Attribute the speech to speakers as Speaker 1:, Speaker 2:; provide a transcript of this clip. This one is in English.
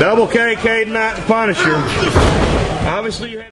Speaker 1: Double K, Cade Knight, and Punisher. Obviously, you had